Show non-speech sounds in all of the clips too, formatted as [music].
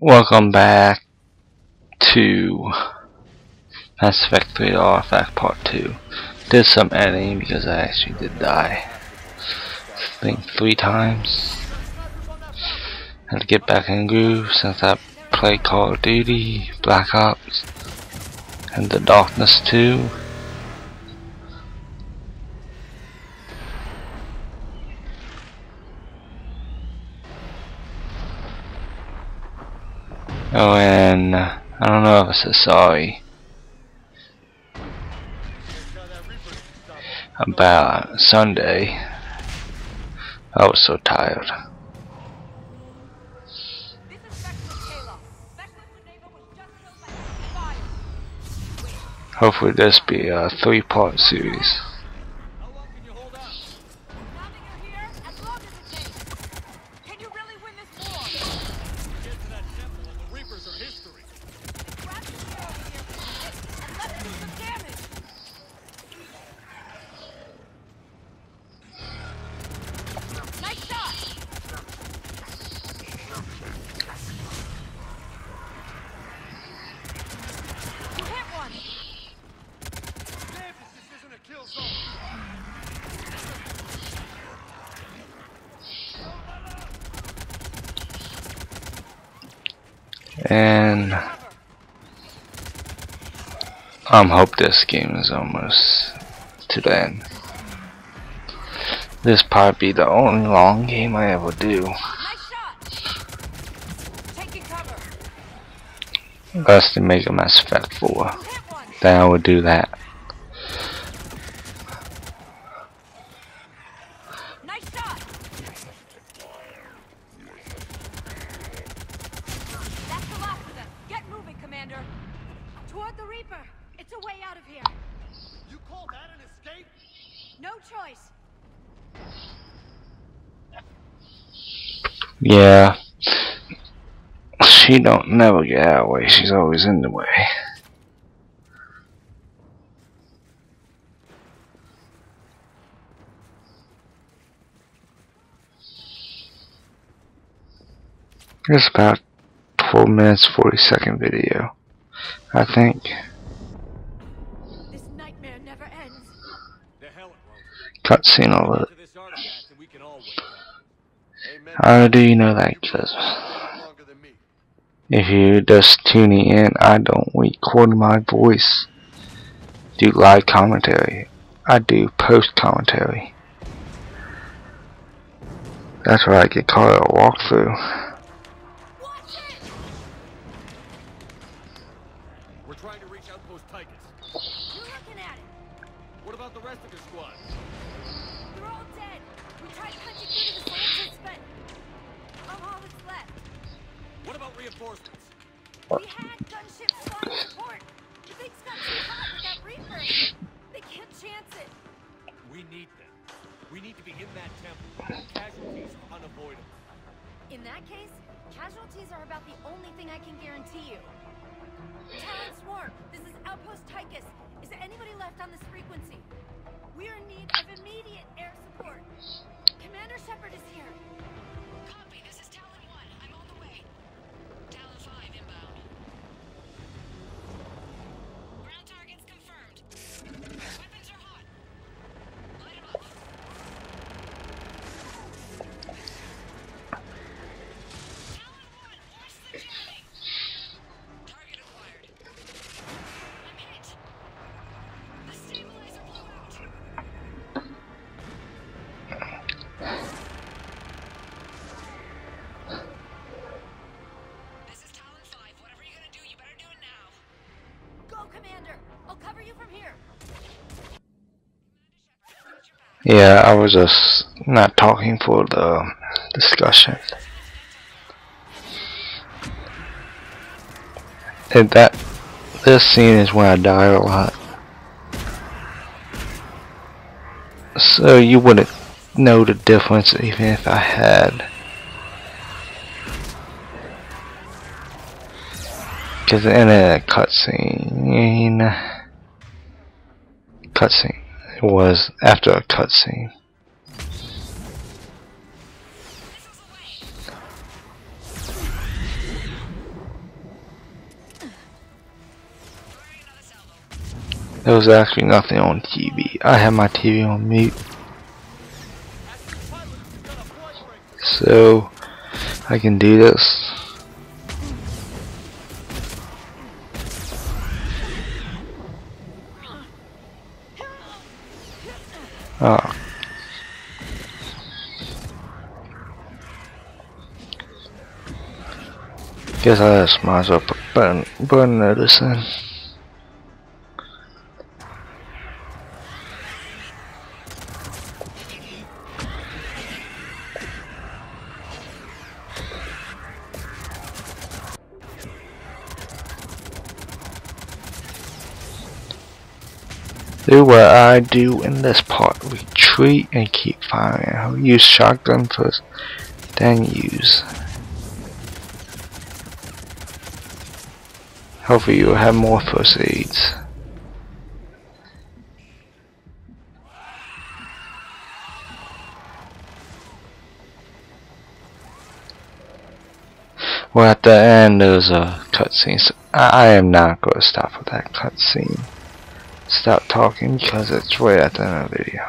Welcome back to Mass Effect 3 Artifact Part 2. Did some editing because I actually did die. I think three times. Had to get back in groove since I played Call of Duty, Black Ops, and The Darkness 2. Oh, and uh, I don't know if I said sorry about Sunday. I was so tired. Hopefully this be a three-part series. Now that you're here, as long as it takes. Can you really win this war? Get to that temple and the Reapers are history. Grab the spear over here and let's do some damage. Nice shot. You hit one. Damn, this isn't a kill zone. And I'm hope this game is almost to the end. This probably be the only long game I ever do. Unless they make a Mass Effect 4. You. Then I would do that. Nice shot. That's the last of them. Get moving, Commander. Toward the Reaper. It's a way out of here. You call that an escape? No choice. Yeah. She don't never get out of the way. She's always in the way. It's about 12 minutes 40 second video. I think. This nightmare never ends. The hell it won't. Cutscene all of it. to this artifact and we can all win. Amen. How do you know that? Cause Longer than me. if you're just tuning in, I don't record my voice. Do live commentary. I do post commentary. That's where I get caught at a walkthrough. Left on this frequency? We are in need of immediate air support. Commander Shepard is here. Yeah, I was just not talking for the discussion. And that this scene is when I die a lot. So you wouldn't know the difference even if I had. Cause in a cutscene, cutscene was after a cutscene. There was actually nothing on TV. I had my TV on mute. So, I can do this. Oh. Guess I just might as well button, button notice in. Do what I do in this part. Retreat and keep firing. I'll use shotgun first, then use. Hopefully you'll have more first aids. Well, at the end there's a cutscene. So I, am not going to stop with that cutscene. Stop talking because it's right at the end of the video.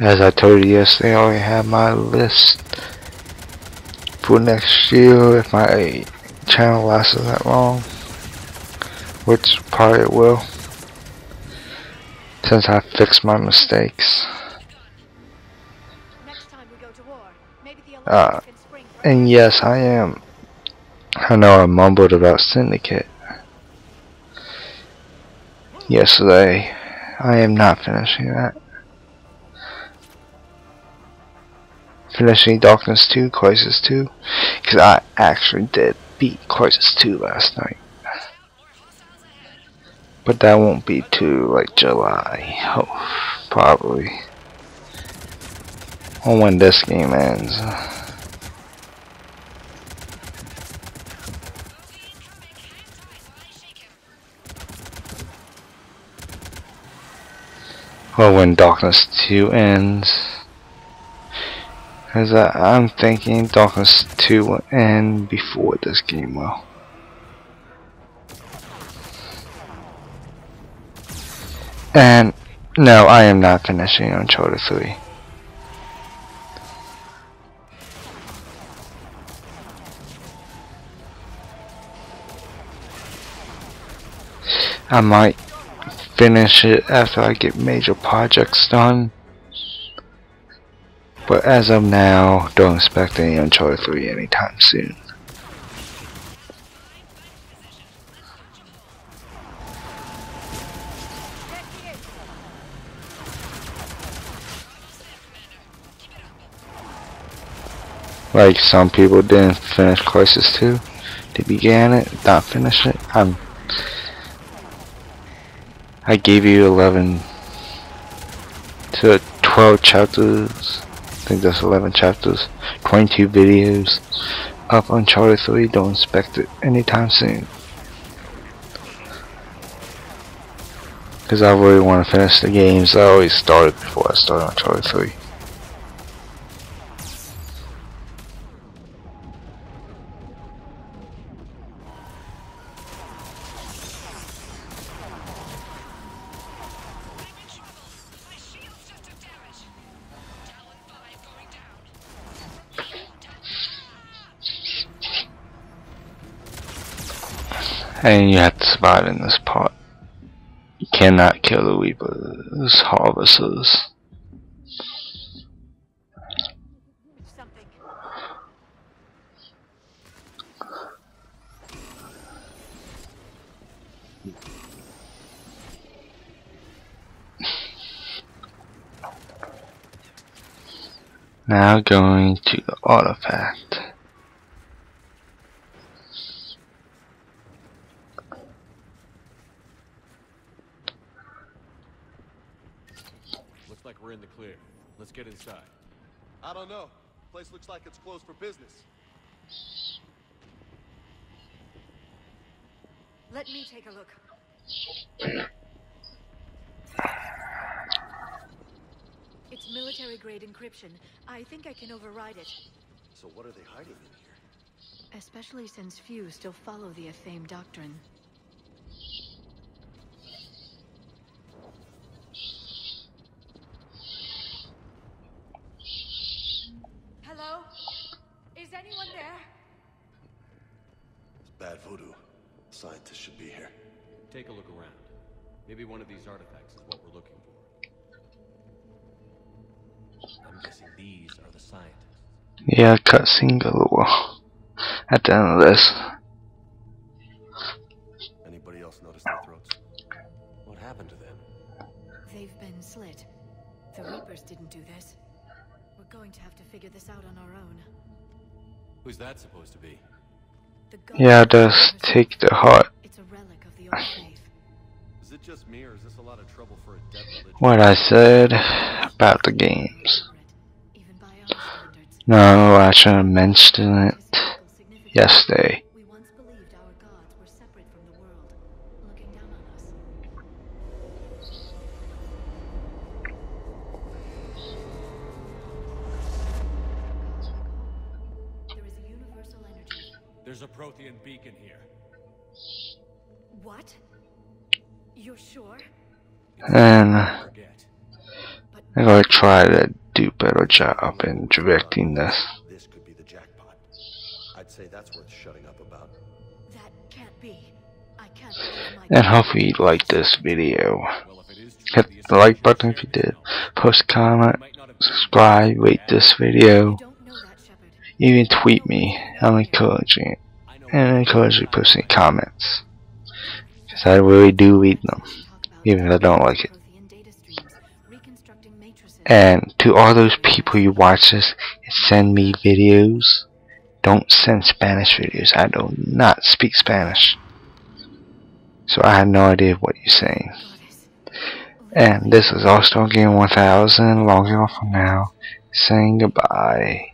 As I told you yesterday, I already have my list for next year if my channel lasts that long. Which probably it will. Since I fixed my mistakes. Uh, And yes, I am. I know I mumbled about Syndicate yesterday. I am not finishing that. Finishing Darkness 2, Crysis 2, because I actually did beat Crysis 2 last night. But that won't be till like July, oh, probably. Or when this game ends. Or when Darkness 2 ends. Cause I, I'm thinking Darkness 2 will end before this game will. And no, I am not finishing Uncharted 3. I might finish it after I get major projects done. But as of now, don't expect any on Uncharted 3 anytime soon. Like some people didn't finish Crysis 2. They began it, not finish it. I'm I gave you 11 to 12 chapters. I think that's 11 chapters. 22 videos. Up on Uncharted 3. Don't expect it anytime soon. Because I really want to finish the games. I always started before I started Uncharted 3. And you have to survive in this part. You cannot kill the Reapers, Harvesters. Now going to the artifact. Looks like we're in the clear. Let's get inside. I don't know. Place looks like it's closed for business. Let me take a look. It's military grade encryption. I think I can override it. So what are they hiding in here? Especially since few still follow the Athame doctrine. I'm guessing these are the scientists. Yeah, cutscene galore. At the end of this. Anybody else notice their throats? What happened to them? They've been slit. The Reapers didn't do this. We're going to have to figure this out on our own. Who's that supposed to be? The Yeah, God just take the heart. It's a relic of the old [laughs] faith. Is it just me, or is this a lot of trouble for a dead religion? What I said about the games. No, I should have mentioned it yesterday. We once believed our gods were separate from the world, looking down on us. There is a universal energy. There's a Prothean beacon here. What? You're sure? And I'm gonna try to do better job in directing this. This could be the jackpot. I'd say that's worth shutting up about. That can't be. I can't And hopefully you like this video. Well, if it is true, Hit the like button if you did. Post comment, subscribe, rate this video. You don't know that, Shepard. Even tweet me. I'm encouraging it. I know And encourage you posting comments. Because I really do read them. Even if I don't like it. And to all those people who watch this and send me videos, don't send Spanish videos. I do not speak Spanish. So I have no idea what you're saying. And this is All Star Game 1000, logging off from now, saying goodbye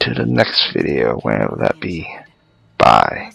to the next video, whenever that be. Bye.